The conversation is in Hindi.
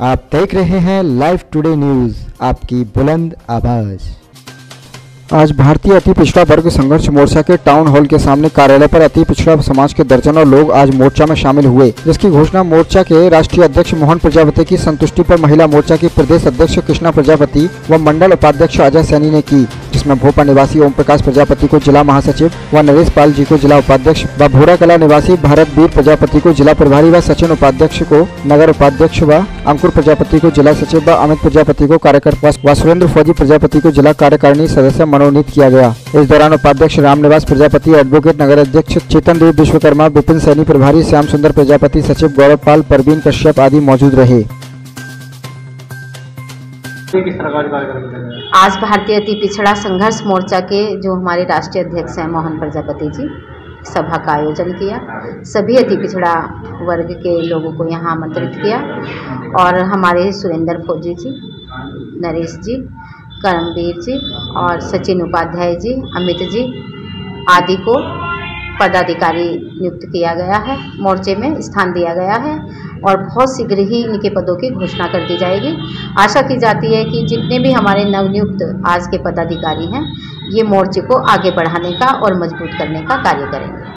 आप देख रहे हैं लाइव टुडे न्यूज़ आपकी बुलंद आवाज़। आज भारतीय अति पिछड़ा वर्ग संघर्ष मोर्चा के टाउन हॉल के सामने कार्यालय पर अति पिछड़ा समाज के दर्जनों लोग आज मोर्चा में शामिल हुए, जिसकी घोषणा मोर्चा के राष्ट्रीय अध्यक्ष मोहन प्रजापति की संतुष्टि पर महिला मोर्चा की प्रदेश अध्यक्ष कृष्णा प्रजापति व मंडल उपाध्यक्ष अजय सैनी ने की। जिसमें भोपा निवासी ओम प्रकाश प्रजापति को जिला महासचिव व नरेश पाल जी को जिला उपाध्यक्ष व भोरा कला निवासी भारत वीर प्रजापति को जिला प्रभारी व सचिन उपाध्यक्ष को नगर उपाध्यक्ष व अंकुर प्रजापति को जिला सचिव व अमित प्रजापति को कार्यकर्ता व सुरेंद्र फौजी प्रजापति को जिला कार्यकारिणी सदस्य मनोनीत किया गया। इस दौरान उपाध्यक्ष रामनिवास प्रजापति एडवोकेट नगर अध्यक्ष चेतन देव विश्वकर्मा, विपिन सैनी प्रभारी, श्याम सुंदर प्रजापति, सचिव गौरव पाल, परवीन कश्यप आदि मौजूद रहे। आज भारतीय अति पिछड़ा संघर्ष मोर्चा के जो हमारे राष्ट्रीय अध्यक्ष हैं, मोहन प्रजापति जी, सभा का आयोजन किया। सभी अति पिछड़ा वर्ग के लोगों को यहाँ आमंत्रित किया और हमारे सुरेंद्र फौजी जी, नरेश जी, करमवीर जी और सचिन उपाध्याय जी, अमित जी आदि को पदाधिकारी नियुक्त किया गया है। मोर्चे में स्थान दिया गया है। और बहुत शीघ्र ही इनके पदों की घोषणा कर दी जाएगी। आशा की जाती है कि जितने भी हमारे नवनियुक्त आज के पदाधिकारी हैं, ये मोर्चे को आगे बढ़ाने का और मज़बूत करने का कार्य करेंगे।